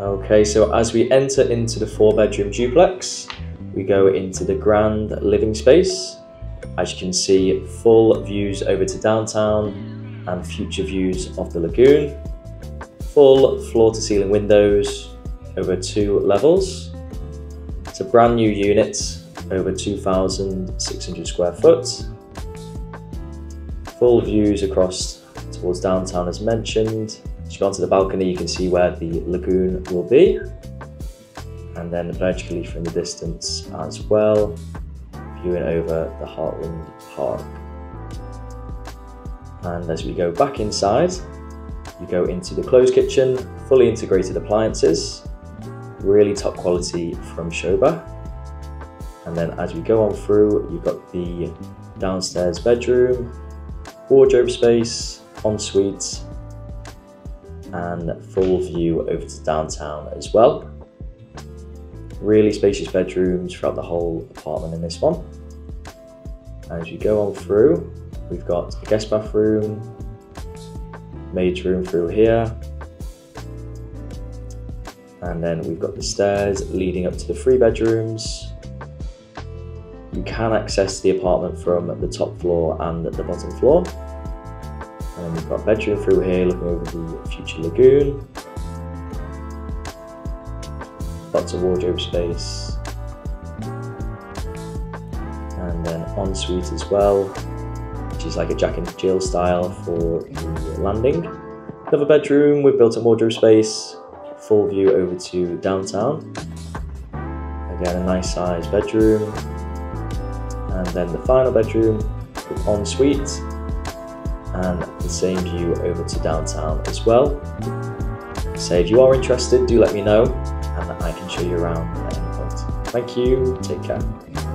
Okay, so as we enter into the four bedroom duplex, we go into the grand living space. As you can see, full views over to downtown and future views of the lagoon. Full floor to ceiling windows over two levels. It's a brand new unit, over 2,600 square foot. Full views across towards downtown as mentioned. As you go onto the balcony, you can see where the lagoon will be. And then vertically from the distance as well, viewing over the Hartland Park. And as we go back inside, you go into the closed kitchen, fully integrated appliances, really top quality from Sobha. And then as we go on through, you've got the downstairs bedroom, wardrobe space, ensuite, and full view over to downtown as well. Really spacious bedrooms throughout the whole apartment in this one. As you go on through, we've got a guest bathroom, maid's room through here, and then we've got the stairs leading up to the three bedrooms. You can access the apartment from the top floor and the bottom floor. We've got a bedroom through here looking over the future lagoon. Lots of wardrobe space. And then ensuite as well, which is like a Jack and Jill style for the landing. Another bedroom with built-in wardrobe space, full view over to downtown. Again, a nice sized bedroom. And then the final bedroom with ensuite and the same view over to downtown as well. So if you are interested, do let me know and I can show you around at any point. Thank you, take care.